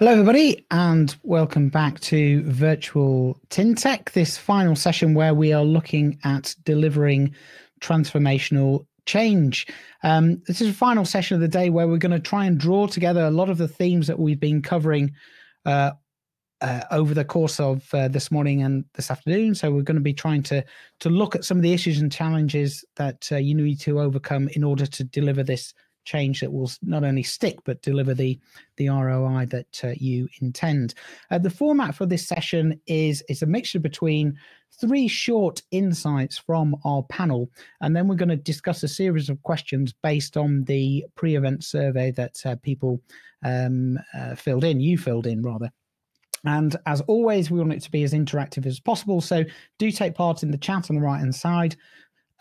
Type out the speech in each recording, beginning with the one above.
Hello, everybody, and welcome back to Virtual TinTech, this final session where we are looking at delivering transformational change. Um, this is a final session of the day where we're going to try and draw together a lot of the themes that we've been covering uh, uh, over the course of uh, this morning and this afternoon. So we're going to be trying to to look at some of the issues and challenges that uh, you need to overcome in order to deliver this change that will not only stick but deliver the the ROI that uh, you intend. Uh, the format for this session is is a mixture between three short insights from our panel, and then we're going to discuss a series of questions based on the pre-event survey that uh, people um, uh, filled in. You filled in rather. And as always, we want it to be as interactive as possible. So do take part in the chat on the right hand side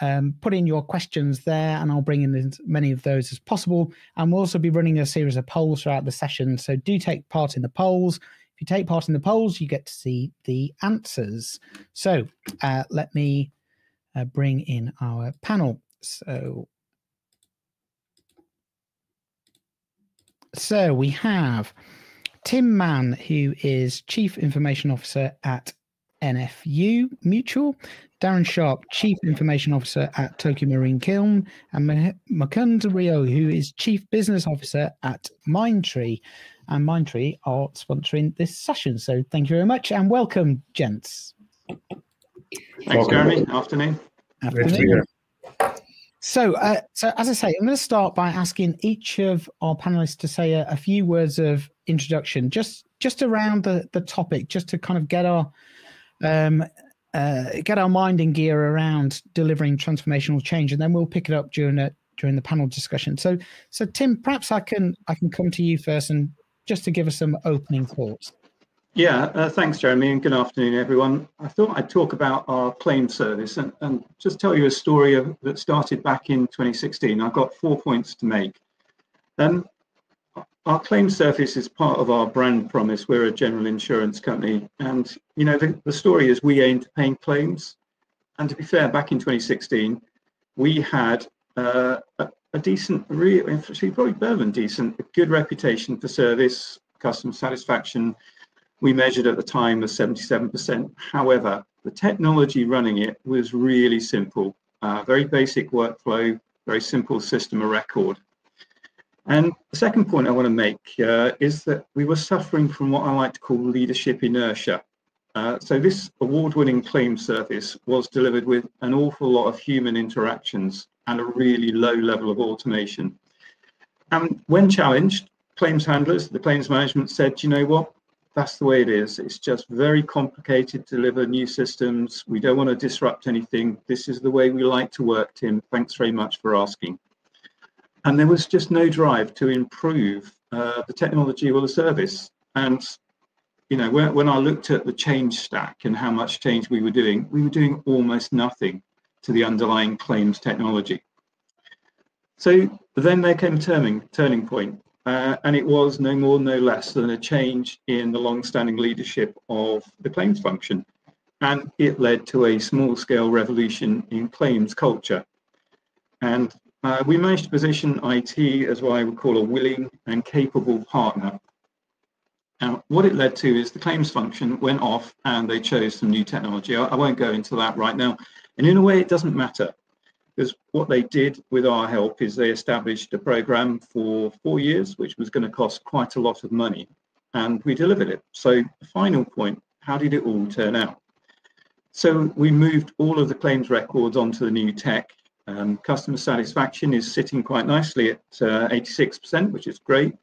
um, put in your questions there and I'll bring in as many of those as possible. And we'll also be running a series of polls throughout the session. So do take part in the polls. If you take part in the polls, you get to see the answers. So uh, let me uh, bring in our panel. So, so we have Tim Mann, who is Chief Information Officer at NFU Mutual, Darren Sharp, Chief Information Officer at Tokio Marine Kiln, and Mukund Rao, who is Chief Business Officer at Mindtree. And Mindtree are sponsoring this session. So thank you very much and welcome, gents. Thanks, Jeremy. Afternoon. Afternoon. So, uh, so as I say, I'm going to start by asking each of our panelists to say a, a few words of introduction, just just around the the topic, just to kind of get our um, uh, get our mind in gear around delivering transformational change, and then we'll pick it up during a, during the panel discussion. So, so Tim, perhaps I can I can come to you first, and just to give us some opening thoughts. Yeah, uh, thanks, Jeremy, and good afternoon, everyone. I thought I'd talk about our claim service and, and just tell you a story of, that started back in 2016. I've got four points to make. Um, our claim service is part of our brand promise. We're a general insurance company. And, you know, the, the story is we aim to paying claims. And to be fair, back in 2016, we had uh, a, a, decent, really, actually probably better than decent, a good reputation for service, customer satisfaction. We measured at the time as 77%. However, the technology running it was really simple, uh, very basic workflow, very simple system of record. And the second point I want to make uh, is that we were suffering from what I like to call leadership inertia. Uh, so this award-winning claim service was delivered with an awful lot of human interactions and a really low level of automation. And when challenged, claims handlers, the claims management said, you know what, that's the way it is. It's just very complicated to deliver new systems. We don't want to disrupt anything. This is the way we like to work, Tim. Thanks very much for asking and there was just no drive to improve uh, the technology or the service. And you know, when, when I looked at the change stack and how much change we were doing, we were doing almost nothing to the underlying claims technology. So then there came a turning turning point, uh, and it was no more, no less than a change in the long-standing leadership of the claims function, and it led to a small-scale revolution in claims culture. And uh, we managed to position IT as what I would call a willing and capable partner. Now, what it led to is the claims function went off and they chose some new technology. I, I won't go into that right now. And in a way, it doesn't matter because what they did with our help is they established a program for four years, which was going to cost quite a lot of money. And we delivered it. So, the final point how did it all turn out? So, we moved all of the claims records onto the new tech um, customer satisfaction is sitting quite nicely at uh, 86%, which is great.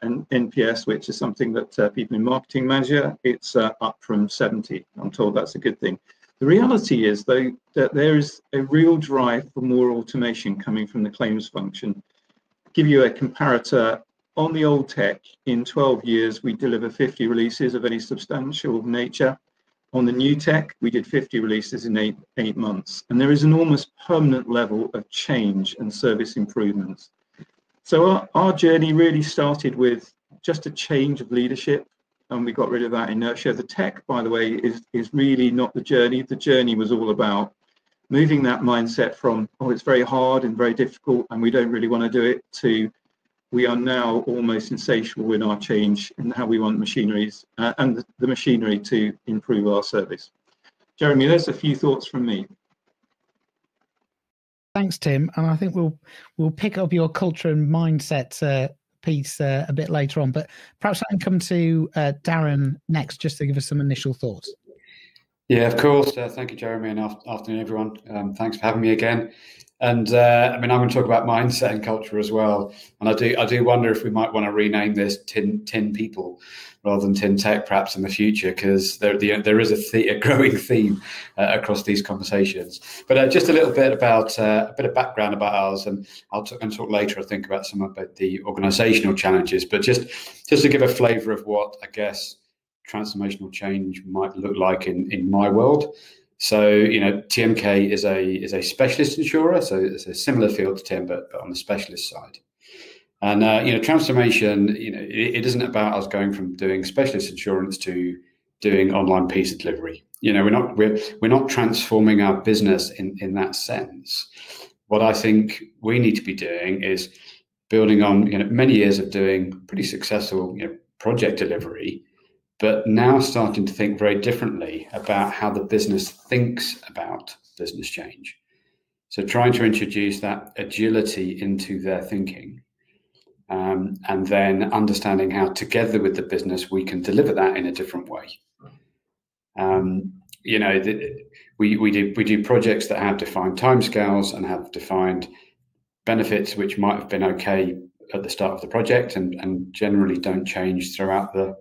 And NPS, which is something that uh, people in marketing measure, it's uh, up from 70. I'm told that's a good thing. The reality is, though, that there is a real drive for more automation coming from the claims function. Give you a comparator on the old tech, in 12 years, we deliver 50 releases of any substantial nature. On the new tech, we did 50 releases in eight, eight months, and there is an almost permanent level of change and service improvements. So our, our journey really started with just a change of leadership, and we got rid of that inertia. The tech, by the way, is, is really not the journey. The journey was all about moving that mindset from, oh, it's very hard and very difficult, and we don't really want to do it, to we are now almost insatiable in our change in how we want machineries uh, and the, the machinery to improve our service. Jeremy, there's a few thoughts from me. Thanks, Tim. And I think we'll we'll pick up your culture and mindset uh, piece uh, a bit later on. But perhaps I can come to uh, Darren next, just to give us some initial thoughts. Yeah, of course. Uh, thank you, Jeremy, and afternoon, everyone. Um, thanks for having me again. And uh, I mean, I'm going to talk about mindset and culture as well. And I do, I do wonder if we might want to rename this "Tin Tin People" rather than "Tin Tech" perhaps in the future, because there, the, there is a, the, a growing theme uh, across these conversations. But uh, just a little bit about uh, a bit of background about ours, and I'll t- and talk later. I think about some of the organisational challenges, but just just to give a flavour of what I guess transformational change might look like in in my world. So you know, TMK is a is a specialist insurer, so it's a similar field to Tim, but, but on the specialist side. And uh, you know, transformation, you know, it, it isn't about us going from doing specialist insurance to doing online piece of delivery. You know, we're not we're we're not transforming our business in in that sense. What I think we need to be doing is building on you know many years of doing pretty successful you know project delivery but now starting to think very differently about how the business thinks about business change. So, trying to introduce that agility into their thinking, um, and then understanding how, together with the business, we can deliver that in a different way. Um, you know, the, we we do we do projects that have defined timescales and have defined benefits, which might have been okay at the start of the project, and and generally don't change throughout the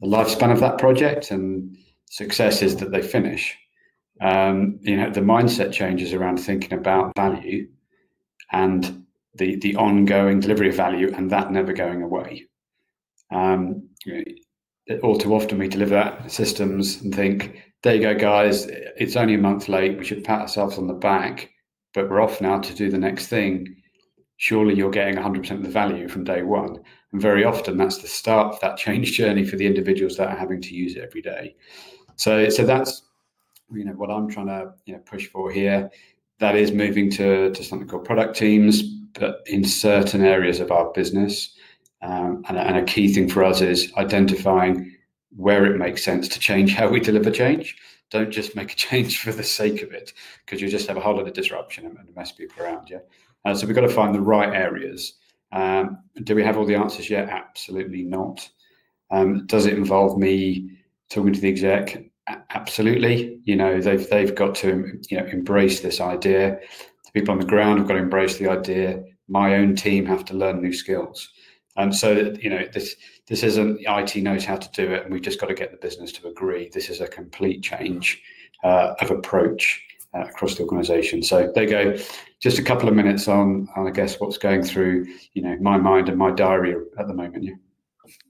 the lifespan of that project and success is that they finish. Um, you know, the mindset changes around thinking about value and the the ongoing delivery of value and that never going away. Um, all too often we deliver systems and think, there you go, guys, it's only a month late. We should pat ourselves on the back, but we're off now to do the next thing. Surely you're getting 100% of the value from day one. And very often that's the start of that change journey for the individuals that are having to use it every day. So, so that's you know what I'm trying to you know push for here. That is moving to to something called product teams, but in certain areas of our business. Um, and, and a key thing for us is identifying where it makes sense to change how we deliver change. Don't just make a change for the sake of it, because you just have a whole lot of disruption and mess people around. Yeah. Uh, so we've got to find the right areas um, do we have all the answers yet? Absolutely not. Um, does it involve me talking to the exec? Absolutely. You know, they've they've got to you know embrace this idea. The people on the ground have got to embrace the idea. My own team have to learn new skills. And so you know this this isn't IT knows how to do it, and we've just got to get the business to agree. This is a complete change uh, of approach uh, across the organisation. So there you go. Just a couple of minutes on, on, I guess, what's going through, you know, my mind and my diary at the moment. Yeah.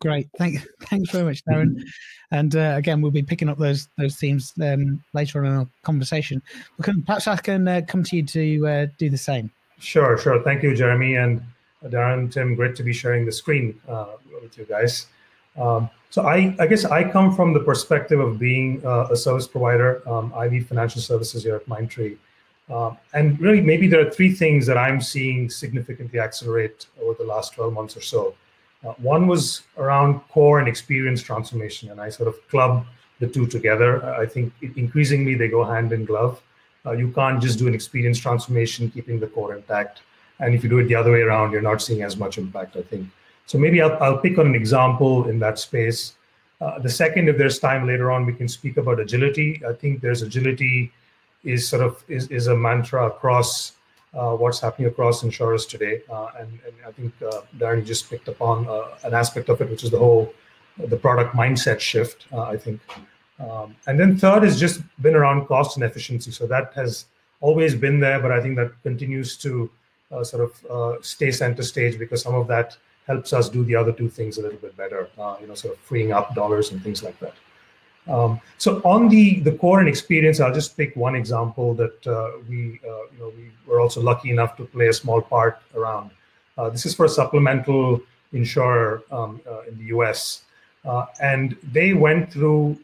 Great. Thank, thanks very much, Darren. And uh, again, we'll be picking up those those themes um, later on in our conversation. Mukund, perhaps I can uh, come to you to uh, do the same. Sure, sure. Thank you, Jeremy and Darren, Tim. Great to be sharing the screen uh, with you guys. Um, so I, I guess I come from the perspective of being uh, a service provider. Um, I lead financial services here at Mindtree. Uh, and really, maybe there are three things that I'm seeing significantly accelerate over the last 12 months or so. Uh, one was around core and experience transformation, and I sort of club the two together. I think increasingly they go hand in glove. Uh, you can't just do an experience transformation keeping the core intact. And if you do it the other way around, you're not seeing as much impact, I think. So maybe I'll, I'll pick on an example in that space. Uh, the second, if there's time later on, we can speak about agility. I think there's agility is sort of is, is a mantra across uh, what's happening across insurers today. Uh, and, and, I think uh, Darren just picked upon uh, an aspect of it, which is the whole the product mindset shift. Uh, I think, um, and then third has just been around cost and efficiency. So that has always been there, but I think that continues to sort of stay center stage because some of that helps us do the other two things a little bit better, uh, you know, sort of freeing up dollars and things like that. Um, so on the the core and experience, I'll just pick one example that uh, we uh, you know we were also lucky enough to play a small part around. Uh, this is for a supplemental insurer um, uh, in the U.S. Uh, and they went through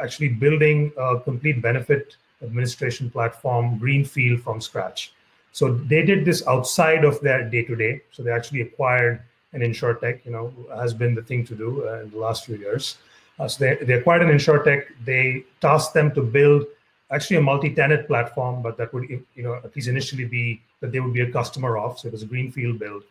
actually building a complete benefit administration platform greenfield from scratch. So they did this outside of their day to day. So they actually acquired an insurtech. You know, has been the thing to do in the last few years. Uh, so they, they acquired an insurtech. They tasked them to build actually a multi-tenant platform, but that would, you know, at least initially be that they would be a customer of. So it was a greenfield build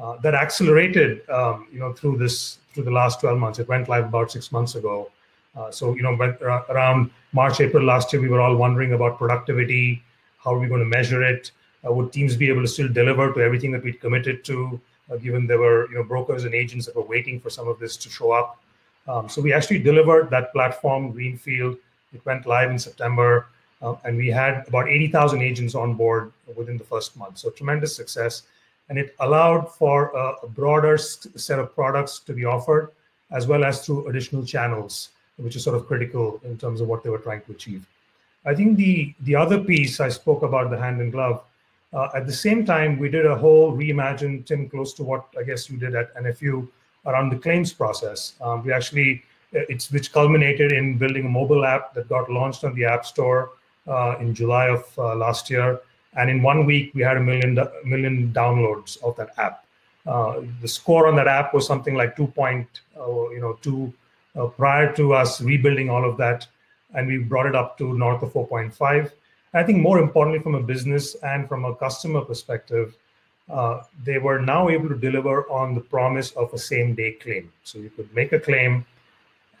uh, that accelerated, um, you know, through this through the last 12 months. It went live about six months ago. Uh, so you know, uh, around March, April last year, we were all wondering about productivity. How are we going to measure it? Uh, would teams be able to still deliver to everything that we'd committed to? Uh, given there were you know brokers and agents that were waiting for some of this to show up. Um, so we actually delivered that platform, Greenfield. It went live in September, uh, and we had about 80,000 agents on board within the first month. So tremendous success. And it allowed for a, a broader set of products to be offered, as well as through additional channels, which is sort of critical in terms of what they were trying to achieve. I think the, the other piece I spoke about the hand in glove. Uh, at the same time, we did a whole reimagine, Tim, close to what I guess you did at NFU around the claims process. Um, we actually, it's which culminated in building a mobile app that got launched on the App Store uh, in July of uh, last year. And in one week, we had a million million downloads of that app. Uh, the score on that app was something like 2. Point, uh, you know, two uh, prior to us rebuilding all of that, and we brought it up to north of 4.5. I think more importantly, from a business and from a customer perspective, uh, they were now able to deliver on the promise of a same day claim. So you could make a claim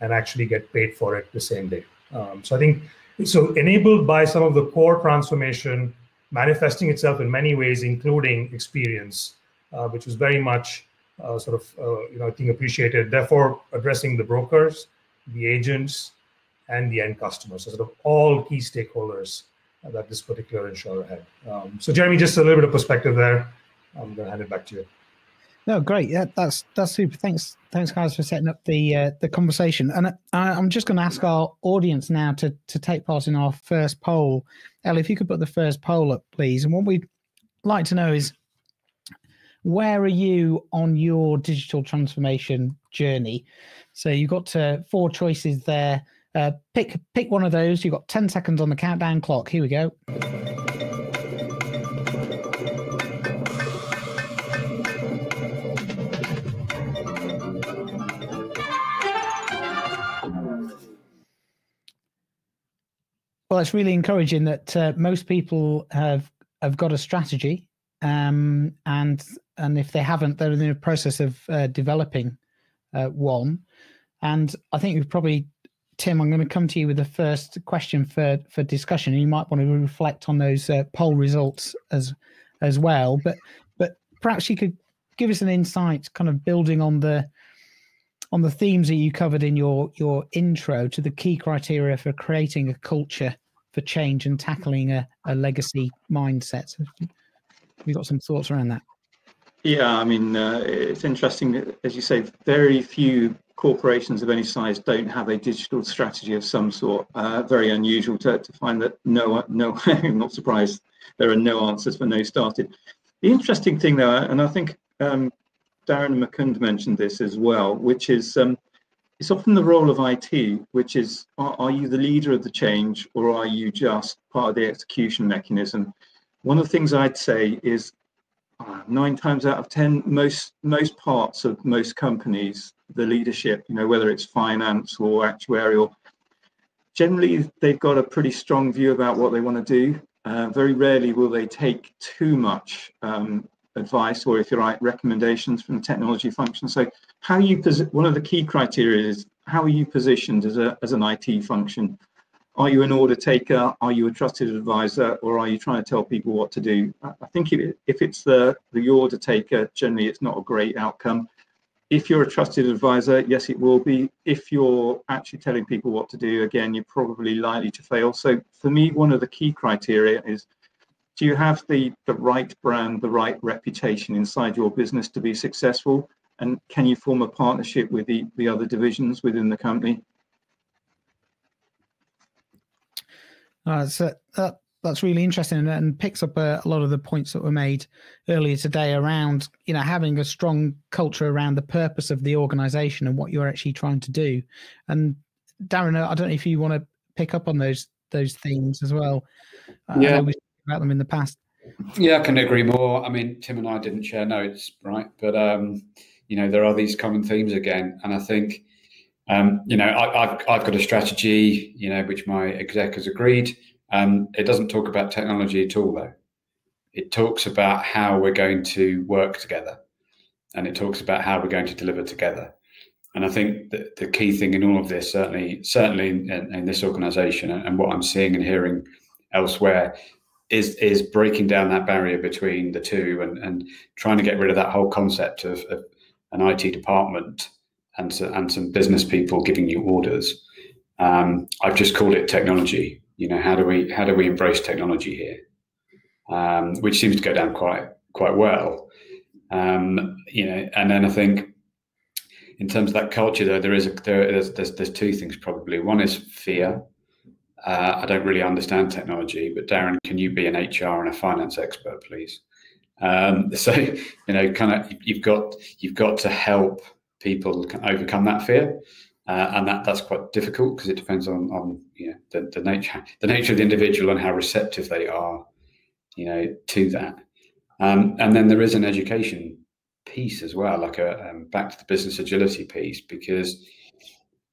and actually get paid for it the same day. Um, so I think so enabled by some of the core transformation manifesting itself in many ways, including experience, uh, which was very much uh, sort of uh, you know I think appreciated. Therefore, addressing the brokers, the agents, and the end customers, so sort of all key stakeholders that this particular insurer had. Um, so, Jeremy, just a little bit of perspective there. I'm going to hand it back to you. No, great. Yeah, that's that's super. Thanks, thanks, guys, for setting up the uh, the conversation. And I, am just going to ask our audience now to to take part in our first poll. Ellie, if you could put the first poll up, please. And what we'd like to know is where are you on your digital transformation journey? So you've got uh, four choices there. Uh, pick pick one of those. You've got ten seconds on the countdown clock. Here we go. Well, it's really encouraging that uh, most people have have got a strategy, um, and and if they haven't, they're in the process of uh, developing uh, one. And I think we've probably, Tim, I'm going to come to you with the first question for for discussion. You might want to reflect on those uh, poll results as as well, but but perhaps you could give us an insight, kind of building on the on the themes that you covered in your your intro to the key criteria for creating a culture for change and tackling a, a legacy mindset. Have you got some thoughts around that? Yeah, I mean, uh, it's interesting, as you say, very few corporations of any size don't have a digital strategy of some sort. Uh, very unusual to, to find that no, no, I'm not surprised there are no answers for no started. The interesting thing though, and I think um, Darren Mukund mentioned this as well, which is um, it's often the role of IT, which is are, are, you the leader of the change or are you just part of the execution mechanism? One of the things I'd say is nine times out of ten, most most parts of most companies, the leadership, you know, whether it's finance or actuarial, generally they've got a pretty strong view about what they want to do. Uh, very rarely will they take too much um, advice or, if you like, recommendations from the technology function. So, how you one of the key criteria is how are you positioned as a as an IT function? Are you an order taker? Are you a trusted advisor, or are you trying to tell people what to do? I think if, it's the the order taker, generally it's not a great outcome. If you're a trusted advisor, yes, it will be. If you're actually telling people what to do, again, you're probably likely to fail. So for me, one of the key criteria is do you have the, the right brand, the right reputation inside your business to be successful? And can you form a partnership with the, the other divisions within the company? Uh, so that, that's really interesting and, and picks up a, a, lot of the points that were made earlier today around you know having a strong culture around the purpose of the organization and what you're actually trying to do. And Darren, I don't know if you want to pick up on those those themes as well. Uh, yeah, we about them in the past. Yeah, I can agree more. I mean, Tim and I didn't share notes, right? But um, you know, there are these common themes again, and I think, um, you know, I, have I've got a strategy, you know, which my exec has agreed. Um, it doesn't talk about technology at all, though. It talks about how we're going to work together, and it talks about how we're going to deliver together. And I think that the key thing in all of this, certainly, certainly in, in this organisation, and what I'm seeing and hearing elsewhere, is is breaking down that barrier between the two and, and trying to get rid of that whole concept of, of an IT department and so, and some business people giving you orders. Um, I've just called it technology. You know, how do we how do we embrace technology here? Um, which seems to go down quite quite well. Um, you know, and then I think in terms of that culture, though, there is a, there, there's, there's there's two things probably. One is fear. Uh, I don't really understand technology, but Darren, can you be an HR and a finance expert, please? Um, so you know, kind of, you've got you've got to help people can overcome that fear, uh, and that that's quite difficult because it depends on on you know the, the nature the nature of the individual and how receptive they are, you know, to that. Um, and then there is an education piece as well, like a um, back to the business agility piece, because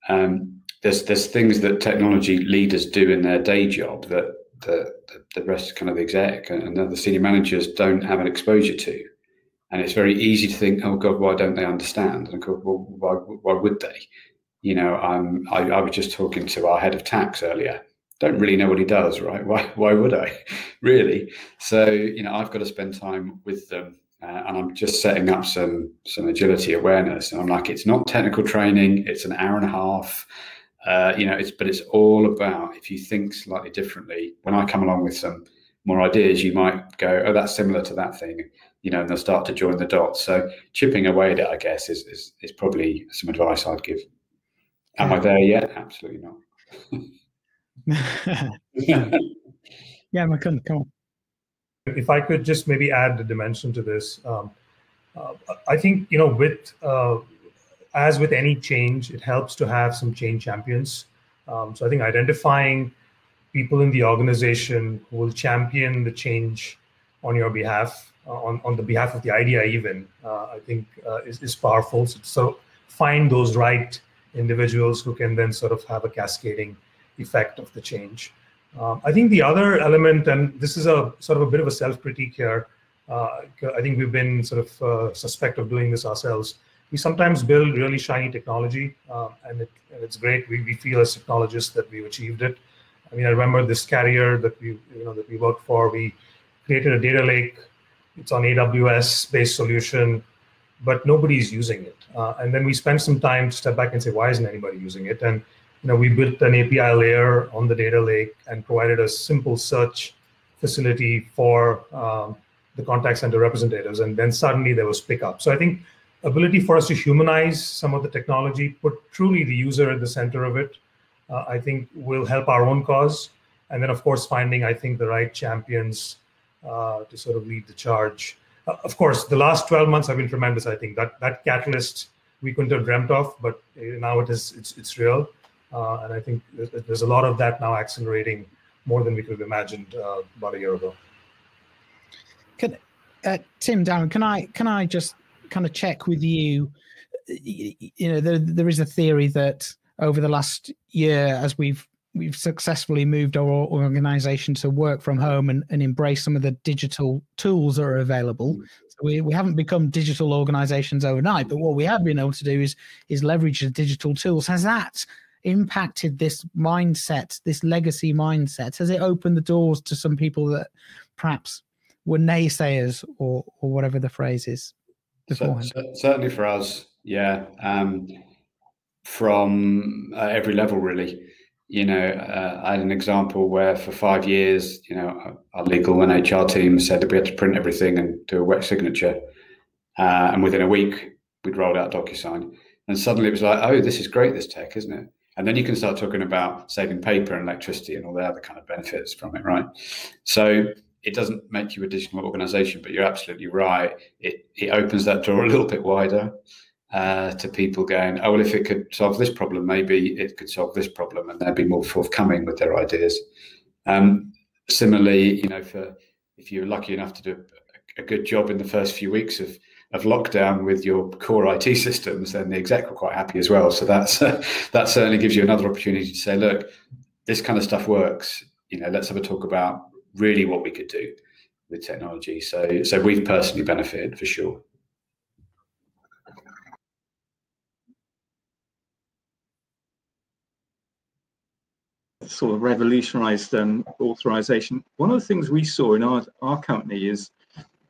um, there's there's things that technology leaders do in their day job that the, the, the rest kind of the exec and the senior managers don't have an exposure to. And it's very easy to think, oh God, why don't they understand? And go, well, why, why would they? You know, um, I, I was just talking to our head of tax earlier. Don't really know what he does, right? Why, why would I, really? So, you know, I've got to spend time with them uh, and I'm just setting up some some agility awareness. And I'm like, it's not technical training; it's an hour and a half. Uh, you know, it's but it's all about if you think slightly differently. When I come along with some more ideas, you might go, "Oh, that's similar to that thing," you know, and they'll start to join the dots. So chipping away at it, I guess, is is, is probably some advice I'd give. Am I there yet? Absolutely not. yeah, I couldn't. Come on. If I could just maybe add a dimension to this, um, uh, I think you know, with uh, as with any change, it helps to have some change champions. Um, so I think identifying people in the organization who will champion the change on your behalf, uh, on, on the behalf of the idea, even, uh, I think uh, is, is powerful. So, so, find those right individuals who can then sort of have a cascading effect of the change. Um, I think the other element, and this is a sort of a bit of a self critique here, uh, I think we've been sort of uh, suspect of doing this ourselves we sometimes build really shiny technology, um, and, it, and, it's great. We, we feel as technologists that we've achieved it. I mean, I remember this carrier that we you know that we worked for. We created a data lake. It's on AWS-based solution, but nobody's using it. Uh, and then we spent some time to step back and say, why isn't anybody using it? And you know, we built an API layer on the data lake and provided a simple search facility for um, the contact center representatives. And then suddenly there was pickup. So I think ability for us to humanize some of the technology, put truly the user at the center of it, uh, I think will help our own cause. And then, of course, finding, I think, the right champions uh, to sort of lead the charge. Uh, of course, the last 12 months have been tremendous. I think that that catalyst we couldn't have dreamt of, but now it is it's it's real, uh, and I think there's a lot of that now accelerating more than we could have imagined uh, about a year ago. Can, uh, Tim, Darren, can I can I just kind of check with you. You know, there, there is a theory that over the last year, as we've we've successfully moved our organization to work from home and, and embrace some of the digital tools that are available. So we, we haven't become digital organizations overnight, but what we have been able to do is is leverage the digital tools. Has that impacted this mindset, this legacy mindset? Has it opened the doors to some people that perhaps were naysayers or or whatever the phrase is? beforehand? Certainly for us, yeah. Um, from uh, every level, really. You know, uh, I had an example where for five years, you know, our legal and HR team said that we had to print everything and do a wet signature. Uh, and within a week, we'd rolled out DocuSign. And suddenly it was like, oh, this is great, this tech, isn't it? And then you can start talking about saving paper and electricity and all the other kind of benefits from it, right? So it doesn't make you a digital organization, but you're absolutely right. It it opens that door a little bit wider uh, to people going, oh well, if it could solve this problem, maybe it could solve this problem, and they'd be more forthcoming with their ideas. Um, similarly, you know, for if you're lucky enough to do a good job in the first few weeks of of lockdown with your core IT systems, then the exec were quite happy as well. So that's uh, that certainly gives you another opportunity to say, look, this kind of stuff works. You know, let's have a talk about really what we could do with technology. So so we've personally benefited for sure. Sort of revolutionized um, authorization. One of the things we saw in our, our company is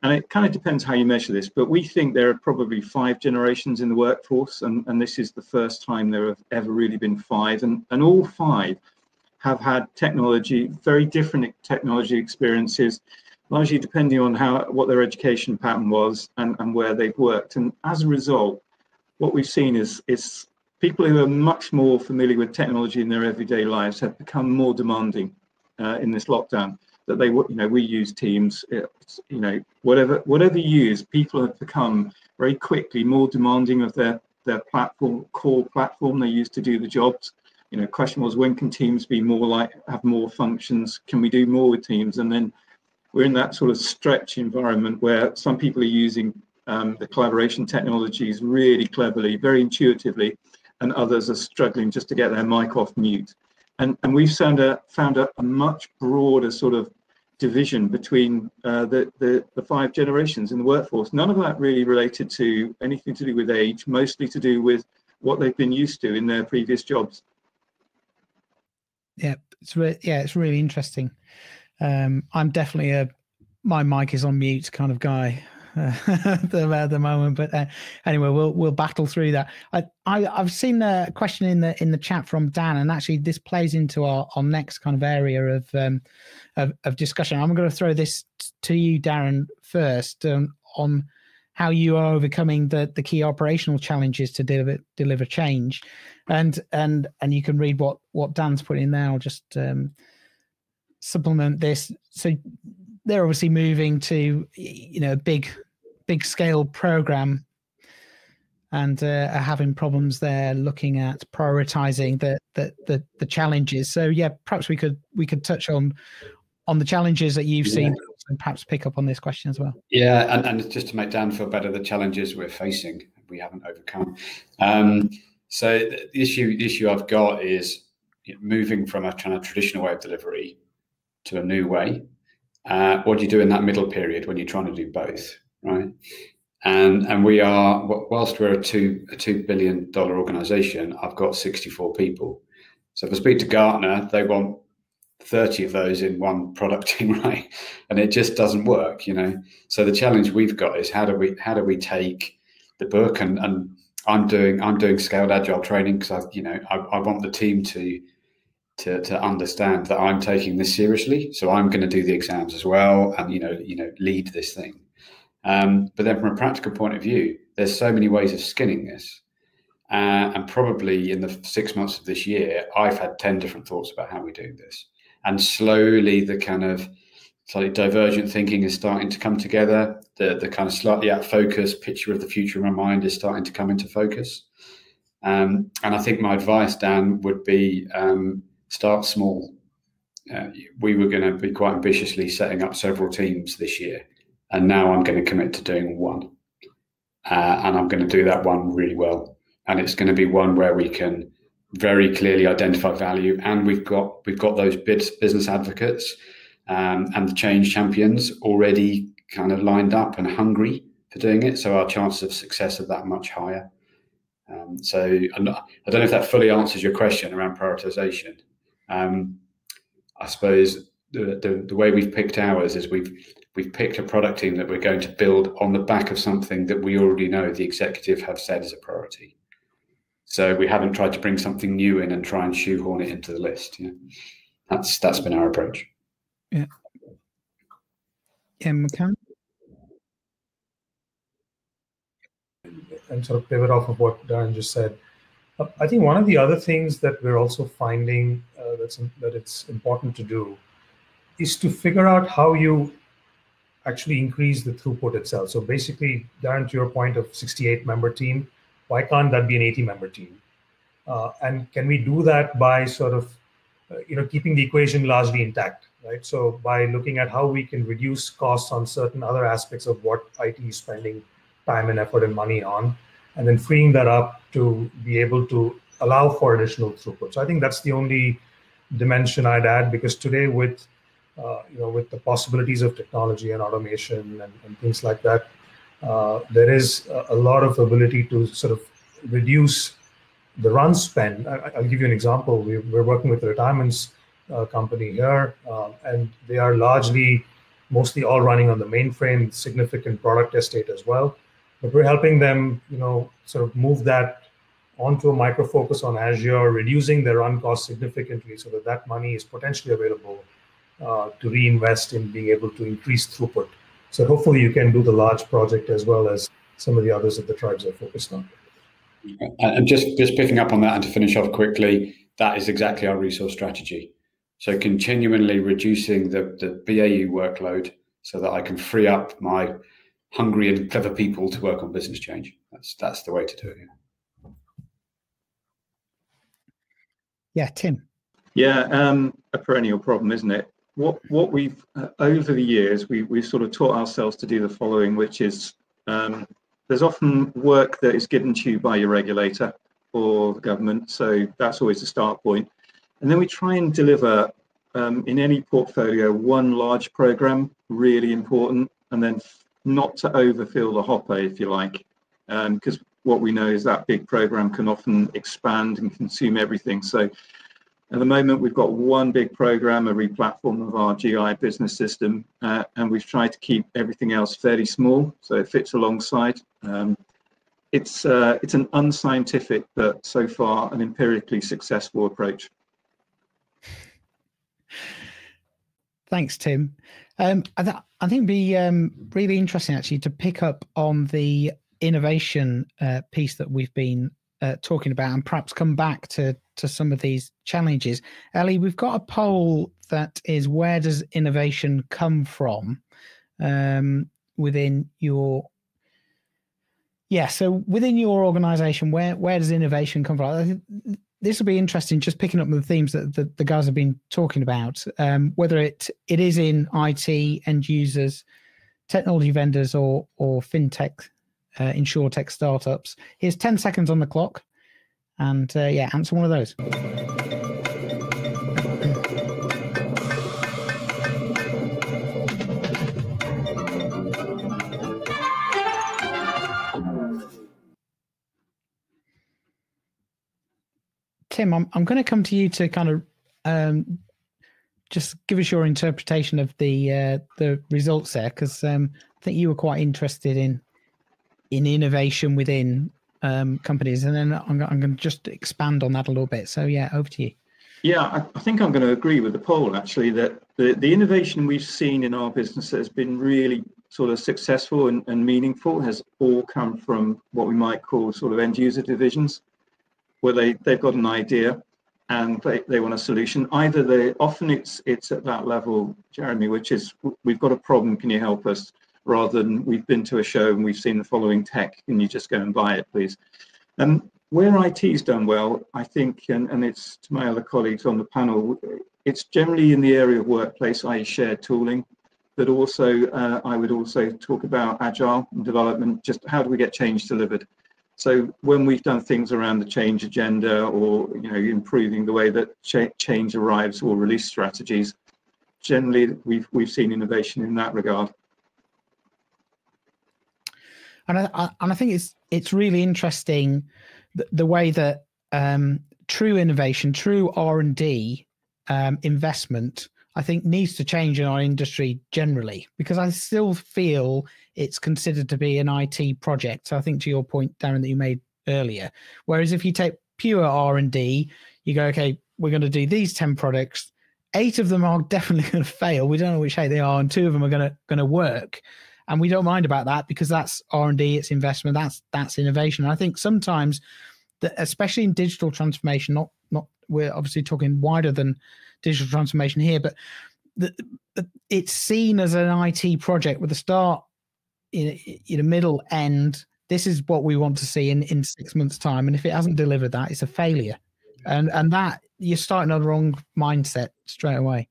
and it kind of depends how you measure this, but we think there are probably five generations in the workforce, and, and this is the first time there have ever really been five, and, and all five have had technology, very different technology experiences, largely depending on how what their education pattern was and, and where they've worked. And as a result, what we've seen is is people who are much more familiar with technology in their everyday lives have become more demanding uh, in this lockdown that they you know we use teams you know whatever whatever you use people have become very quickly more demanding of their their platform core platform they use to do the jobs. You know question was when can teams be more like have more functions? Can we do more with teams? And then we're in that sort of stretch environment where some people are using um, the collaboration technologies really cleverly very intuitively and others are struggling just to get their mic off mute and, and we've found a found a, a much broader sort of division between uh, the, the, the five generations in the workforce. None of that really related to anything to do with age, mostly to do with what they've been used to in their previous jobs. Yeah, it's re- yeah, it's really interesting. Um, I'm definitely a my mic is on mute kind of guy uh, at, the, at the moment. But uh, anyway, we'll we'll battle through that. I, I have seen a question in the in the chat from Dan, and actually this plays into our, our next kind of area of um, of, of discussion. I'm going to throw this to you, Darren, first um, on how you are overcoming the the key operational challenges to deliver deliver change, and and and you can read what what Dan's put in there. I'll just um, supplement this. So they're obviously moving to you know a big big scale program and uh, are having problems there looking at prioritizing the, the the the challenges. So yeah perhaps we could we could touch on on the challenges that you've yeah. seen and perhaps pick up on this question as well. Yeah and, and just to make dan feel better the challenges we're facing we haven't overcome. Um, so the issue the issue i've got is moving from a kind of traditional way of delivery to a new way uh, what do you do in that middle period when you're trying to do both, right? And and we are whilst we're a two a two billion dollar organization, I've got 64 people. So if I speak to Gartner, they want 30 of those in one product team, right? And it just doesn't work, you know. So the challenge we've got is how do we how do we take the book and and I'm doing I'm doing scaled agile training because I you know I, I want the team to to, to understand that I'm taking this seriously. So I'm going to do the exams as well, and you know, you know, lead this thing. Um, but then, from a practical point of view, there's so many ways of skinning this, uh, and probably in the six months of this year, I've had ten different thoughts about how we do this, and slowly the kind of slightly divergent thinking is starting to come together. The the kind of slightly out focus picture of the future in my mind is starting to come into focus. Um, and I think my advice, Dan, would be um, start small. Uh, we were going to be quite ambitiously setting up several teams this year, and now I'm going to commit to doing one, uh, and I'm going to do that one really well. And it's going to be one where we can very clearly identify value, and we've got we've got those business advocates um, and the change champions already kind of lined up and hungry for doing it. So our chances of success are that much higher. Um, so not, I don't know if that fully answers your question around prioritization. Um, I suppose the, the, the way we've picked ours is we've we've picked a product team that we're going to build on the back of something that we already know the executive have said is a priority. So we haven't tried to bring something new in and try and shoehorn it into the list. Yeah. That's that's been our approach. Yeah. Yeah, Mukund? And sort of pivot off of what Darren just said. I think one of the other things that we're also finding uh, that's that it's important to do is to figure out how you actually increase the throughput itself. So basically, down to your point of 68 member team, why can't that be an 80 member team? Uh, and can we do that by sort of, uh, you know, keeping the equation largely intact, right? So by looking at how we can reduce costs on certain other aspects of what IT is spending time and effort and money on, and then freeing that up to be able to allow for additional throughput. So I think that's the only dimension I'd add because today with uh, you know, with the possibilities of technology and automation and, and things like that, uh, there is a, lot of ability to sort of reduce the run spend. I, will give you an example. We, are working with a retirements uh, company here, uh, and they are largely, mostly all running on the mainframe, significant product estate as well. But we're helping them, you know, sort of move that onto a Micro Focus on Azure, reducing their run costs significantly so that that money is potentially available uh, to reinvest in being able to increase throughput. So hopefully you can do the large project as well as some of the others that the tribes are focused on. And just, just picking up on that and to finish off quickly, that is exactly our resource strategy. So continually reducing the, the BAU workload so that I can free up my hungry and clever people to work on business change. That's that's the way to do it. Yeah, yeah Tim. Yeah, um, a perennial problem, isn't it? what what we've uh, over the years we we've sort of taught ourselves to do the following, which is um, there's often work that is given to you by your regulator or the government, so that's always the start point, and then we try and deliver um, in any portfolio one large program, really important, and then not to overfill the hopper, if you like, because um, what we know is that big program can often expand and consume everything. So at the moment, we've got one big program, a replatform of our GI business system, uh, and we've tried to keep everything else fairly small, so it fits alongside. Um, it's uh, it's an unscientific, but so far an empirically successful approach. Thanks, Tim. Um, I, th- I, think it'd be um, really interesting actually to pick up on the innovation uh, piece that we've been uh, talking about and perhaps come back to to some of these challenges. Ellie, we've got a poll that is where does innovation come from um, within your yeah so within your organization where where does innovation come from this will be interesting just picking up the themes that the, the guys have been talking about um, whether it it is in it end users technology vendors or or fintech uh, tech startups. Here's 10 seconds on the clock. And uh, yeah, answer one of those. Tim, I'm, I'm going to come to you to kind of um, just give us your interpretation of the uh, the results there, because um, I think you were quite interested in in innovation within um, companies, and then I'm, I'm going to just expand on that a little bit. So yeah, over to you. Yeah, I, I, think I'm going to agree with the poll actually that the, the innovation we've seen in our business has been really sort of successful and, and meaningful has all come from what we might call sort of end user divisions, where they, they've got an idea and they, they want a solution. Either they often it's it's at that level, Jeremy, which is we've got a problem, can you help us? rather than we've been to a show and we've seen the following tech, can you just go and buy it, please? Um, where IT's done well, I think, and, and it's to my other colleagues on the panel, it's generally in the area of workplace, i.e. shared tooling, but also uh, I would also talk about agile and development, just how do we get change delivered? So when we've done things around the change agenda or you know improving the way that ch change arrives or release strategies, generally we've we've seen innovation in that regard. And I, and I think it's it's really interesting the, the way that um, true innovation, true R and D um, investment, I think needs to change in our industry generally because I still feel it's considered to be an IT project. So I think to your point, Darren, that you made earlier, whereas if you take pure R and D, you go, okay, we're going to do these ten products. Eight of them are definitely going to fail. We don't know which eight they are, and two of them are going to going to work and we don't mind about that because that's r&d it's investment that's that's innovation and i think sometimes that especially in digital transformation, not not we're obviously talking wider than digital transformation here, but the, it's seen as an IT project with a start in, in a middle end. This is what we want to see in, in six months' time, and if it hasn't delivered that, it's a failure, and and that you're starting on the wrong mindset straight away.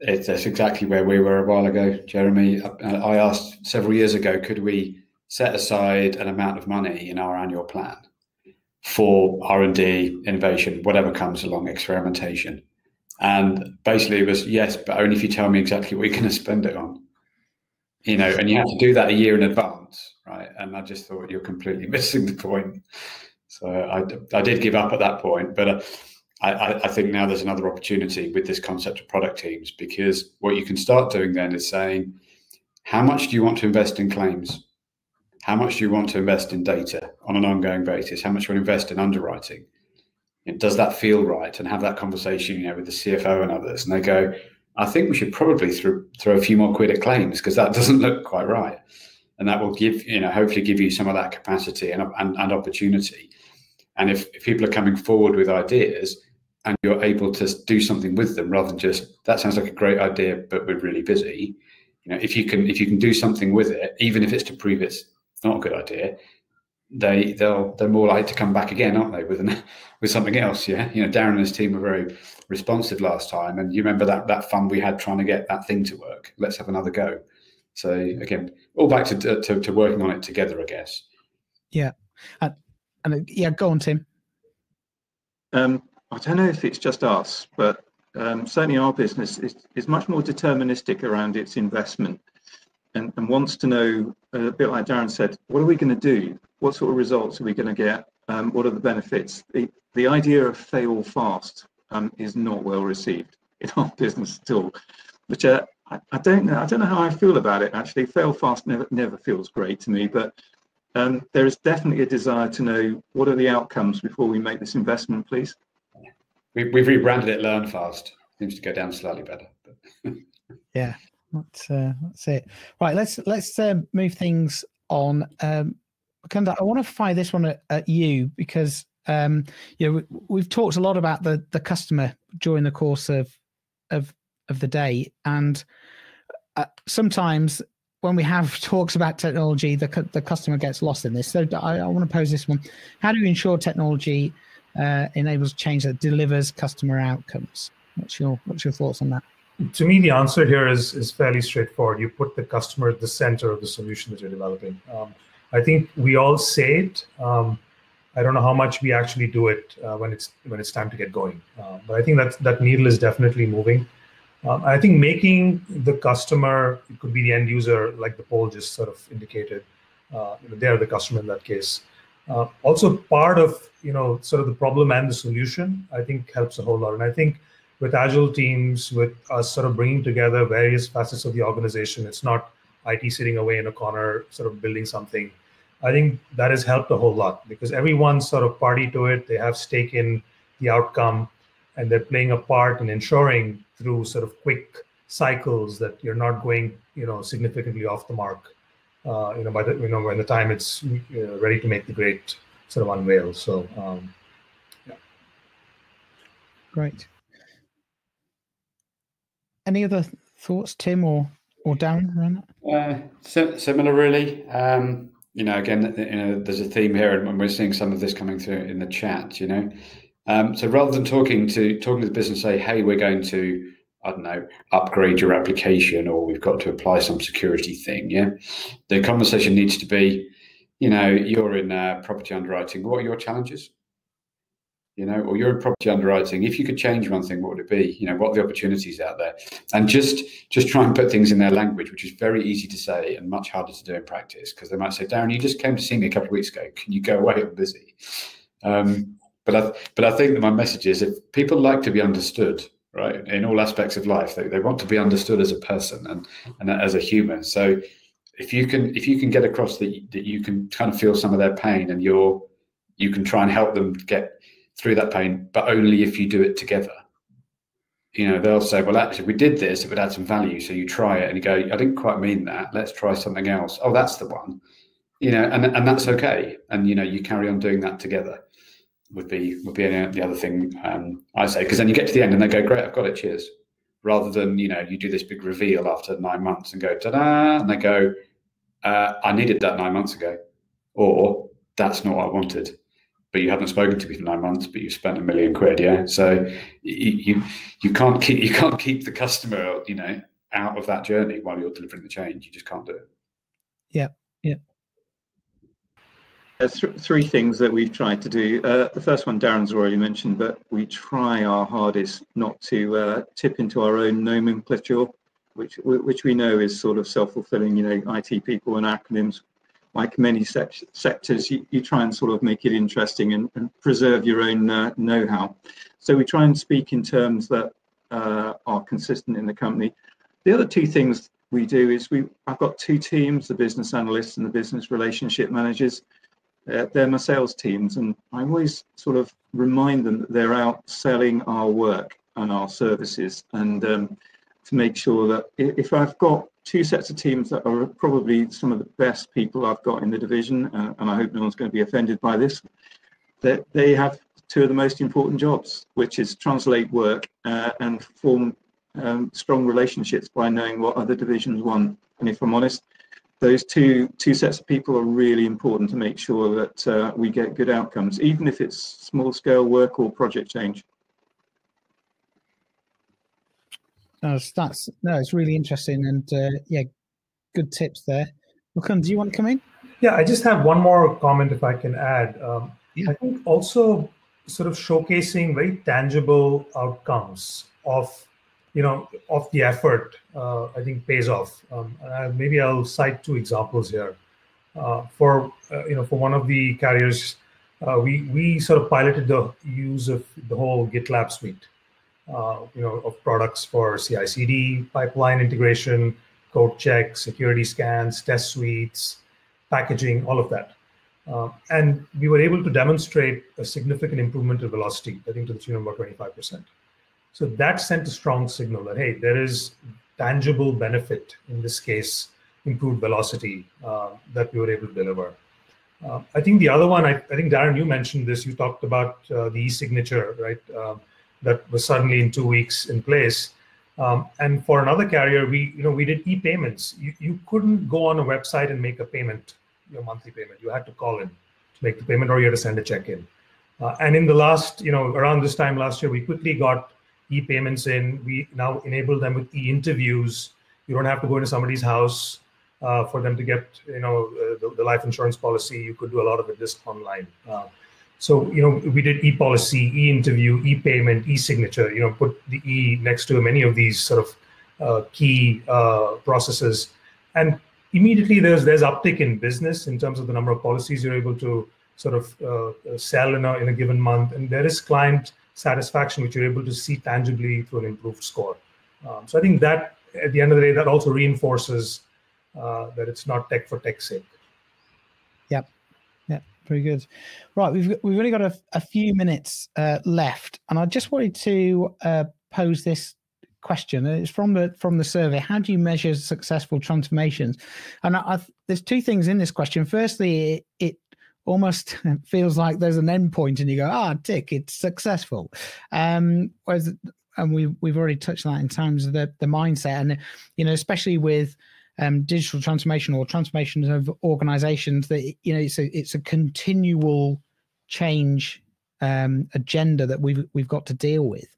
It's that's exactly where we were a while ago, Jeremy. I asked several years ago, could we set aside an amount of money in our annual plan for R&D, innovation, whatever comes along, experimentation. And basically it was, yes, but only if you tell me exactly what you're going to spend it on. You know, and you have to do that a year in advance, right? And I just thought you're completely missing the point. So I, I did give up at that point, but uh, I, I think now there's another opportunity with this concept of product teams because what you can start doing then is saying, how much do you want to invest in claims? how much do you want to invest in data on an ongoing basis? How much do you want to invest in underwriting? Does that feel right? And have that conversation, you know, with the CFO and others. And they go, I think we should probably throw, throw a few more quid at claims because that doesn't look quite right. And that will give, you know, hopefully give you some of that capacity and, and, and opportunity. And if, if people are coming forward with ideas and you're able to do something with them rather than just, that sounds like a great idea, but we're really busy. You know, if you can if you can do something with it, even if it's to prove it's not a good idea, they they'll they're more likely to come back again, aren't they? With an, with something else, yeah. You know, Darren and his team were very responsive last time, and you remember that that fun we had trying to get that thing to work. Let's have another go. So again, all back to to, to working on it together, I guess. Yeah, and, and yeah, go on, Tim. Um, I don't know if it's just us, but um, certainly our business is, is much more deterministic around its investment and, and wants to know, a bit like Darren said, what are we going to do? What sort of results are we going to get? Um, what are the benefits? The, the idea of fail fast um, is not well received in our business at all, which uh, I, I, don't know. I don't know how I feel about it. Actually, fail fast never never feels great to me, but um, there is definitely a desire to know what are the outcomes before we make this investment, please. We, we've rebranded it Learn Fast. Seems to go down slightly better. yeah, that's uh, that's it. Right, let's let's uh, move things on. Um, Kunda, I want to fire this one at, at you because um, you know we, have talked a lot about the the customer during the course of of of the day, and uh, sometimes when we have talks about technology, the the customer gets lost in this. So I, I want to pose this one: How do you ensure technology uh, enables change that delivers customer outcomes? What's your what's your thoughts on that? to me, the answer here is is fairly straightforward. You put the customer at the center of the solution that you're developing. Um, I think we all say it. Um, I don't know how much we actually do it uh, when it's when it's time to get going. Uh, but I think that that needle is definitely moving. Um, I think making the customer, it could be the end user, like the poll just sort of indicated. Uh, you know, they are the customer in that case. Uh, also, part of you know sort of the problem and the solution, I think helps a whole lot. And I think with agile teams, with us sort of bringing together various facets of the organization. It's not IT sitting away in a corner, sort of building something. I think that has helped a whole lot because everyone's sort of party to it. They have stake in the outcome, and they're playing a part in ensuring through sort of quick cycles that you're not going, you know, significantly off the mark. Uh, you know, by the you know when the time it's uh, ready to make the great sort of unveil. So, um, yeah. Great. Any other thoughts, Tim or or Darren, around that? Uh, similar, really. Um, you know, again, you know, there's a theme here, and we're seeing some of this coming through in the chat. You know, um, so rather than talking to talking to the business, say, "Hey, we're going to," I don't know, upgrade your application, or we've got to apply some security thing. Yeah, the conversation needs to be, you know, you're in uh, property underwriting. What are your challenges? You know, or you're in property underwriting. If you could change one thing, what would it be? You know, what are the opportunities out there? And just just try and put things in their language, which is very easy to say and much harder to do in practice. Because they might say, Darren, you just came to see me a couple of weeks ago. Can you go away? I'm busy. Um, but I but I think that my message is if people like to be understood, right, in all aspects of life, they, they want to be understood as a person and and as a human. So if you can if you can get across that, that you can kind of feel some of their pain and you're you can try and help them get through that pain, but only if you do it together. You know, they'll say, well, actually, we did this, it would add some value. So you try it and you go, I didn't quite mean that. Let's try something else. Oh, that's the one. You know, and, and that's okay. And, you know, you carry on doing that together. would be would be the other thing um, I say because then you get to the end and they go, "Great, I've got it. Cheers." Rather than you know you do this big reveal after nine months and go ta-da, and they go, uh, "I needed that nine months ago," or "That's not what I wanted." But you haven't spoken to me for nine months, but you spent a million quid, yeah. So you, you you can't keep you can't keep the customer, you know, out of that journey while you're delivering the change. You just can't do it. Yeah, yeah. There's th- three things that we've tried to do. Uh, the first one Darren's already mentioned, but we try our hardest not to uh, tip into our own nomenclature, which which we know is sort of self-fulfilling. You know, IT people and acronyms. Like many se- sectors, you, you, try and sort of make it interesting and, and preserve your own uh, know-how. So we try and speak in terms that uh, are consistent in the company. The other two things we do is we I've got two teams, the business analysts and the business relationship managers uh, they're my sales teams, and I always sort of remind them that they're out selling our work and our services, and um, to make sure that if I've got two sets of teams that are probably some of the best people I've got in the division, uh, and I hope no one's going to be offended by this, that they have two of the most important jobs, which is translate work uh, and form um, strong relationships by knowing what other divisions want. And if I'm honest, those two two sets of people are really important to make sure that uh, we get good outcomes, even if it's small scale work or project change. No, that's no, it's really interesting and uh, yeah, good tips there. Welcome. Do you want to come in? Yeah, I just have one more comment if I can add. Um, yeah. I think also sort of showcasing very tangible outcomes of you know, of the effort, uh, I think pays off. Um, maybe I'll cite two examples here. Uh, for uh, you know, for one of the carriers, uh, we we sort of piloted the use of the whole GitLab suite, you know, of products for CI/CD, pipeline integration, code checks, security scans, test suites, packaging, all of that. Uh, and we were able to demonstrate a significant improvement in velocity, I think to the tune of about 25%. So that sent a strong signal that, hey, there is tangible benefit, in this case, improved velocity uh, that we were able to deliver. Uh, I think the other one, I, I, think Darren, you mentioned this. You talked about uh, the e-signature, right? That was suddenly in two weeks in place. Um, and for another carrier, we you know we did e-payments. You, you couldn't go on a website and make a payment, your monthly payment. You had to call in to make the payment, or you had to send a check in. Uh, and in the last, you know, around this time last year, we quickly got e-payments in. We now enable them with e-interviews. You don't have to go into somebody's house uh, for them to get, you know, uh, the, the, life insurance policy. You could do a lot of it just online. So, you know, we did e-policy, e-interview, e-payment, e-signature. You know, put the e next to many of these sort of uh, key uh, processes, and immediately there's there's uptick in business in terms of the number of policies you're able to sort of uh, sell in a in a given month, and there is client satisfaction, which you're able to see tangibly through an improved score. Um, so I think that at the end of the day, that also reinforces uh, that it's not tech for tech's sake. Very good. Right, we've we've only got a, a few minutes uh, left, and I just wanted to uh, pose this question. It's from the from the survey. How do you measure successful transformations? And I, I, there's two things in this question. Firstly, it, it almost feels like there's an endpoint and you go, ah, tick, it's successful. Um, whereas, and we we've already touched on that in terms of the the mindset, and you know, especially with um, digital transformation or transformation of organizations, that you know, it's a it's a continual change um, agenda that we've we've got to deal with.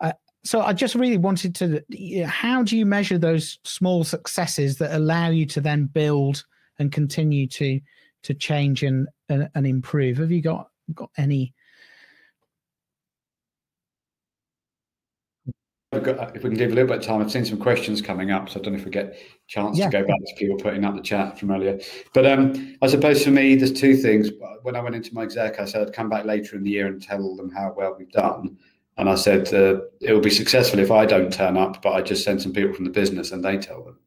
Uh, so I just really wanted to, how do you measure those small successes that allow you to then build and continue to to change and, and, and improve. Have you got got any? Got, if we can give a little bit of time, I've seen some questions coming up, so I don't know if we get a chance yeah. to go back to people putting up the chat from earlier. But um, I suppose for me, there's two things. When I went into my exec, I said I'd come back later in the year and tell them how well we've done. And I said uh, it will be successful if I don't turn up, but I just send some people from the business and they tell them.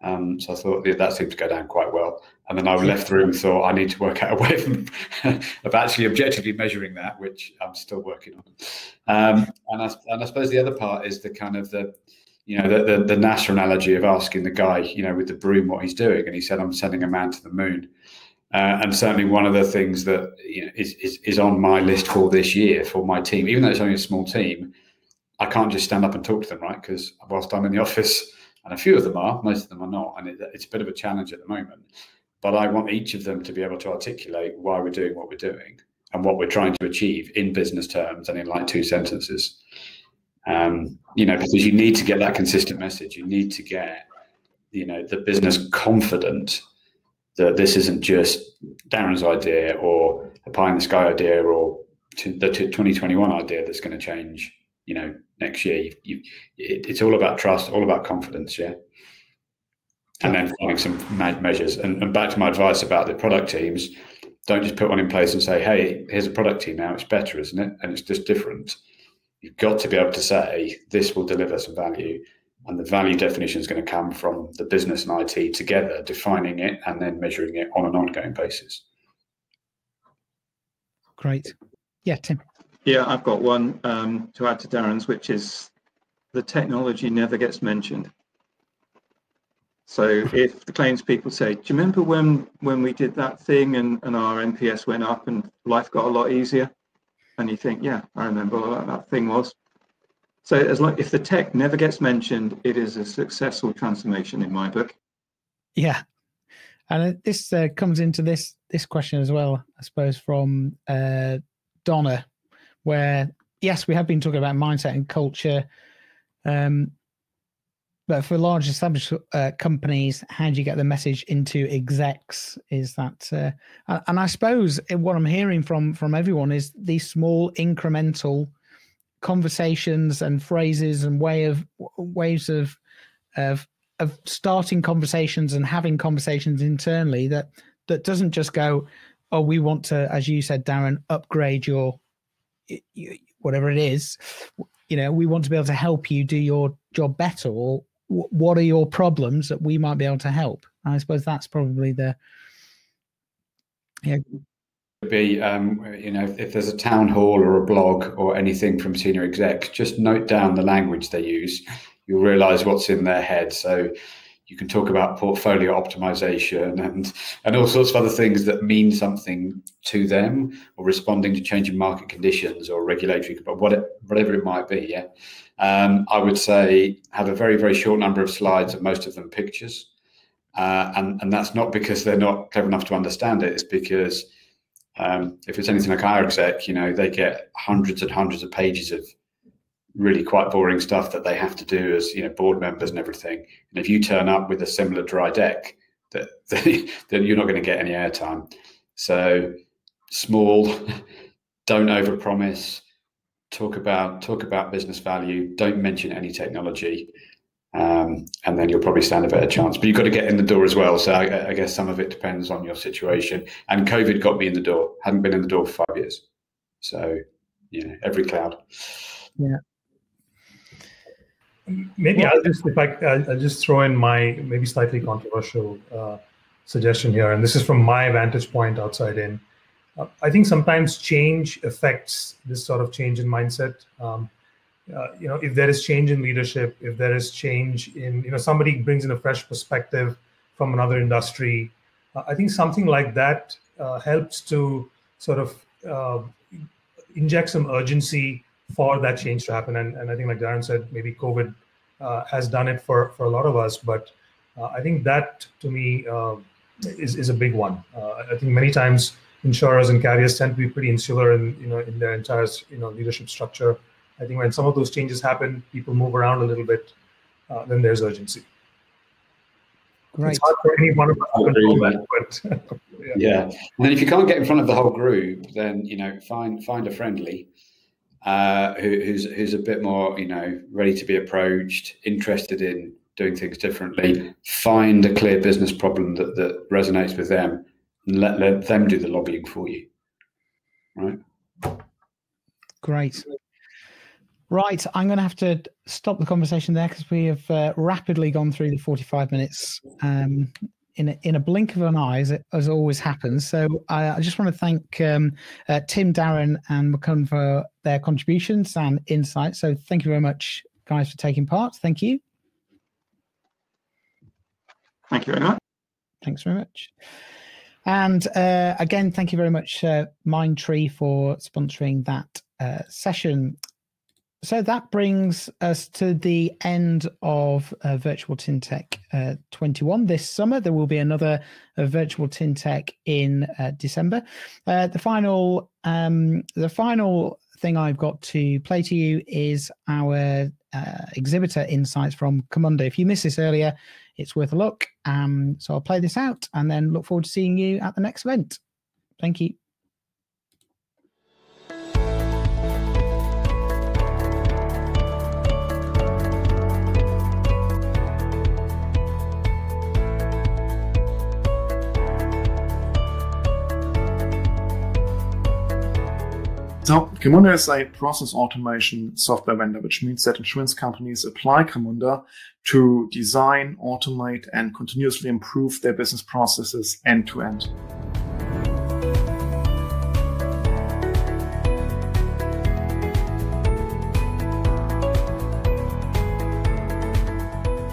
Um, so I thought that seemed to go down quite well. And then I left the room and thought I need to work out a way of, actually objectively measuring that, which I'm still working on. Um, and, I, and I suppose the other part is the kind of the, you know, the, the, the NASA analogy of asking the guy, you know, with the broom what he's doing. And he said, I'm sending a man to the moon. Uh, and certainly one of the things that you know, is, is, is on my list for this year for my team, even though it's only a small team, I can't just stand up and talk to them, right? Because whilst I'm in the office, and a few of them are, most of them are not, and it, it's a bit of a challenge at the moment. But I want each of them to be able to articulate why we're doing what we're doing and what we're trying to achieve in business terms and in like two sentences. Um, you know, because you need to get that consistent message. You need to get, you know, the business confident that this isn't just Darren's idea or a pie in the sky idea or the 2021 idea that's going to change, you know, next year. You, you, it, it's all about trust, all about confidence, yeah. And then finding some measures. And, and back to my advice about the product teams, don't just put one in place and say, "Hey, here's a product team now. It's better, isn't it?" And it's just different. You've got to be able to say this will deliver some value, and the value definition is going to come from the business and IT together, defining it and then measuring it on an ongoing basis. Great. Yeah, Tim. Yeah, I've got one um, to add to Darren's, which is the technology never gets mentioned. So if the claims people say, "Do you remember when when we did that thing and, and our NPS went up and life got a lot easier?" And you think, "Yeah, I remember what that thing was." So as long if the tech never gets mentioned, it is a successful transformation in my book. Yeah, and this uh, comes into this this question as well, I suppose, from uh, Donna, where yes, we have been talking about mindset and culture. Um, but for large established uh, companies, how do you get the message into execs? Is that, uh, and I suppose what I'm hearing from from everyone is these small incremental conversations and phrases and way of ways of of of starting conversations and having conversations internally that that doesn't just go, oh, we want to, as you said, Darren, upgrade your whatever it is. You know, we want to be able to help you do your job better or what are your problems that we might be able to help? I suppose that's probably the yeah. Be um, you know if, there's a town hall or a blog or anything from senior exec, just note down the language they use. You'll realise what's in their head. So you can talk about portfolio optimization and and all sorts of other things that mean something to them or responding to changing market conditions or regulatory but whatever it might be yeah. Um, i would say have a very very short number of slides and most of them pictures. Uh, and and that's not because they're not clever enough to understand it. It's because um, if it's anything like our exec you know they get hundreds and hundreds of pages of really quite boring stuff that they have to do as you know board members and everything. And if you turn up with a similar dry deck, that then you're not going to get any airtime. So small, don't overpromise. Talk about talk about business value. Don't mention any technology, um, and then you'll probably stand a better chance. But you've got to get in the door as well. So I, I guess some of it depends on your situation. And COVID got me in the door. Hadn't been in the door for five years. So you know, every cloud. Yeah. Maybe well, I'll just if I I'll just throw in my maybe slightly controversial uh, suggestion here, and this is from my vantage point outside in. Uh, I think sometimes change affects this sort of change in mindset. Um, uh, you know, if there is change in leadership, if there is change in you know somebody brings in a fresh perspective from another industry, uh, I think something like that uh, helps to sort of uh, inject some urgency for that change to happen. And, and I think, like Darren said, maybe COVID uh, has done it for, for a lot of us. But uh, I think that to me uh, is, is a big one. Uh, I think many times insurers and carriers tend to be pretty insular in, you know, in their entire you know, leadership structure. I think when some of those changes happen, people move around a little bit, uh, then there's urgency. Right. It's hard for any one of us to control that, but yeah. yeah. And then if you can't get in front of the whole group, then you know, find find a friendly uh, who, who's who's a bit more, you know, ready to be approached, interested in doing things differently, find a clear business problem that, that resonates with them, and let, let them do the lobbying for you. Right. Great. Right, I'm going to have to stop the conversation there because we have uh, rapidly gone through the 45 minutes. Um, in a, in a blink of an eye, as, it, as always happens. So I, I just want to thank um, uh, Tim, Darren, and Mukund for their contributions and insights. So thank you very much, guys, for taking part. Thank you. Thank you very much. Thanks very much. And uh, again, thank you very much, uh, Mindtree, for sponsoring that uh, session. So that brings us to the end of uh, Virtual TINtech uh, 21 this summer. There will be another uh, Virtual TINtech in uh, December. Uh, the final, um, the final thing I've got to play to you is our uh, exhibitor insights from Camunda. If you missed this earlier, it's worth a look. Um, so I'll play this out and then look forward to seeing you at the next event. Thank you. So Camunda is a process automation software vendor, which means that insurance companies apply Camunda to design, automate, and continuously improve their business processes end to end.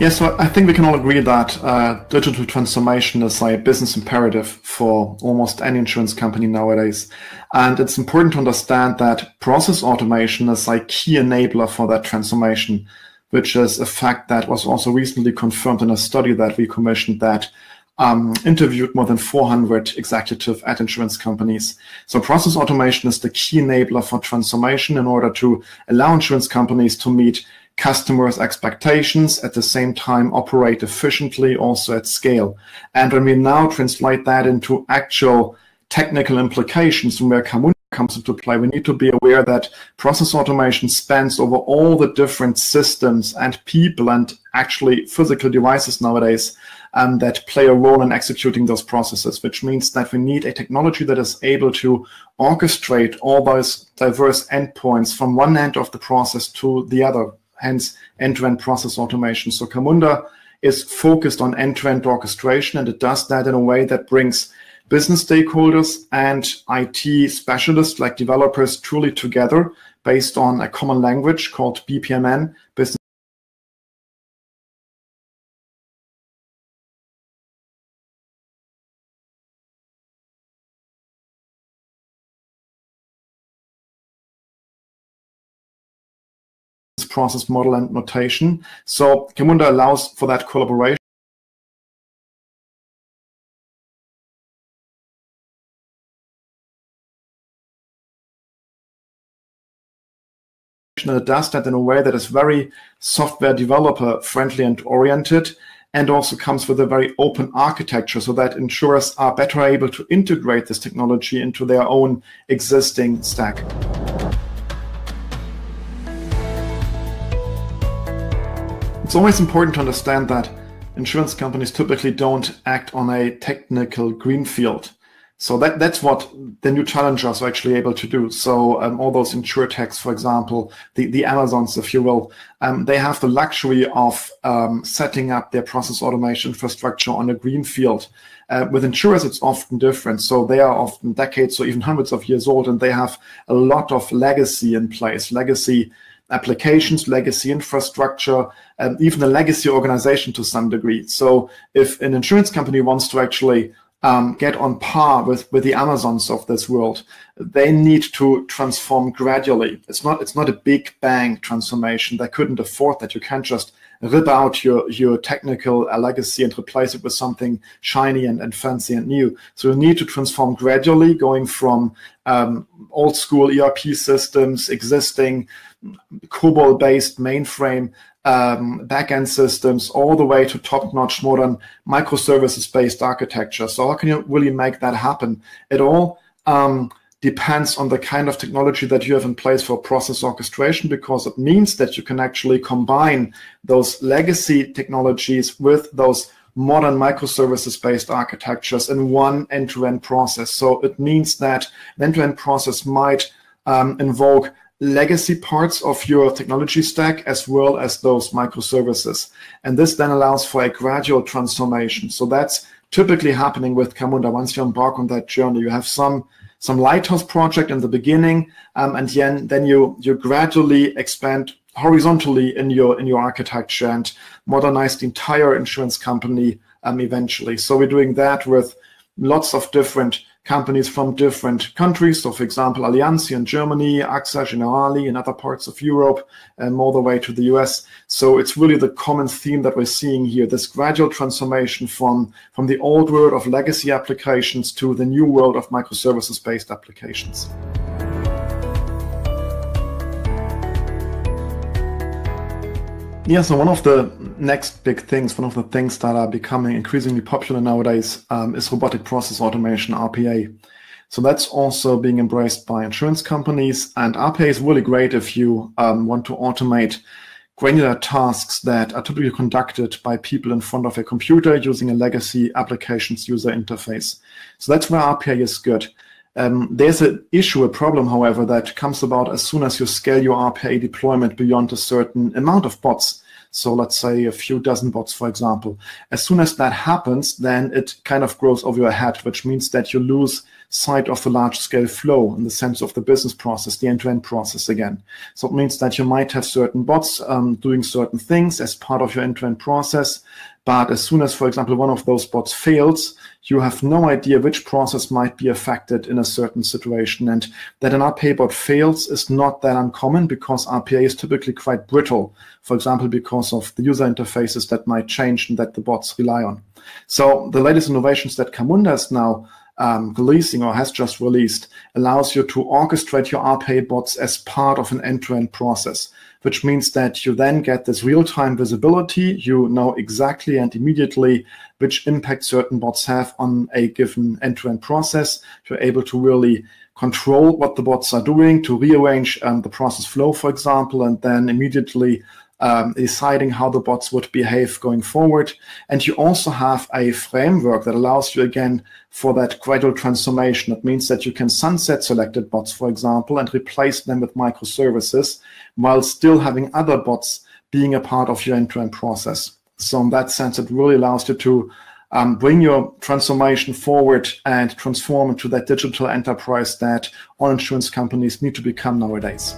Yes, so I think we can all agree that uh, digital transformation is a business imperative for almost any insurance company nowadays. And it's important to understand that process automation is a key enabler for that transformation, which is a fact that was also recently confirmed in a study that we commissioned that um, interviewed more than 400 executives at insurance companies. So process automation is the key enabler for transformation in order to allow insurance companies to meet customers' expectations, at the same time operate efficiently also at scale. And when we now translate that into actual technical implications from where Camunda comes into play, we need to be aware that process automation spans over all the different systems and people and actually physical devices nowadays um, that play a role in executing those processes, which means that we need a technology that is able to orchestrate all those diverse endpoints from one end of the process to the other hence end-to-end process automation. So Camunda is focused on end-to-end orchestration, and it does that in a way that brings business stakeholders and IT specialists like developers truly together based on a common language called BPMN, Business process model and notation. So Camunda allows for that collaboration. It does that in a way that is very software developer friendly and oriented and also comes with a very open architecture so that insurers are better able to integrate this technology into their own existing stack. It's always important to understand that insurance companies typically don't act on a technical greenfield. So that, that's what the new challengers are actually able to do. So um, all those insurtechs, for example, the, the Amazons, if you will, um, they have the luxury of um, setting up their process automation infrastructure on a greenfield. Uh, with insurers, it's often different. So they are often decades or even hundreds of years old, and they have a lot of legacy in place, legacy applications, legacy infrastructure, and even a legacy organization to some degree. So if an insurance company wants to actually um, get on par with, with the Amazons of this world, they need to transform gradually. It's not it's not a big bang transformation. They couldn't afford that. You can't just rip out your your technical uh, legacy and replace it with something shiny and, and fancy and new. So you need to transform gradually, going from um, old school ERP systems, existing COBOL based mainframe um, backend systems, all the way to top notch modern microservices based architecture. So, how can you really make that happen? at all um, depends on the kind of technology that you have in place for process orchestration because it means that you can actually combine those legacy technologies with those modern microservices based architectures in one end to end process. So it means that end to end process might um, invoke legacy parts of your technology stack as well as those microservices. And this then allows for a gradual transformation. So that's typically happening with Camunda. Once you embark on that journey, you have some some lighthouse project in the beginning, um, and then then you you gradually expand horizontally in your in your architecture and modernize the entire insurance company um, eventually. So we're doing that with lots of different companies from different countries. So, for example, Allianz in Germany, AXA Generali in other parts of Europe, and all the way to the US. So, it's really the common theme that we're seeing here this gradual transformation from, from the old world of legacy applications to the new world of microservices based applications. Yeah, so one of the next big things, one of the things that are becoming increasingly popular nowadays um, is robotic process automation, RPA. So that's also being embraced by insurance companies. And RPA is really great if you um, want to automate granular tasks that are typically conducted by people in front of a computer using a legacy applications user interface. So that's where RPA is good. Um, there's an issue, a problem, however, that comes about as soon as you scale your RPA deployment beyond a certain amount of bots. So let's say a few dozen bots, for example. As soon as that happens, then it kind of grows over your head, which means that you lose sight of the large scale flow in the sense of the business process, the end to end process again. So it means that you might have certain bots um, doing certain things as part of your end to end process. But as soon as, for example, one of those bots fails, you have no idea which process might be affected in a certain situation. And that an RPA bot fails is not that uncommon because RPA is typically quite brittle, for example, because of the user interfaces that might change and that the bots rely on. So the latest innovations that Camunda is now um, releasing or has just released allows you to orchestrate your RPA bots as part of an end-to-end process which means that you then get this real-time visibility. You know exactly and immediately which impact certain bots have on a given end-to-end process. You're able to really control what the bots are doing, to rearrange um, the process flow, for example, and then immediately um, deciding how the bots would behave going forward. And you also have a framework that allows you again for that gradual transformation. That means that you can sunset selected bots, for example, and replace them with microservices while still having other bots being a part of your end-to-end process. So in that sense, it really allows you to um, bring your transformation forward and transform into that digital enterprise that all insurance companies need to become nowadays.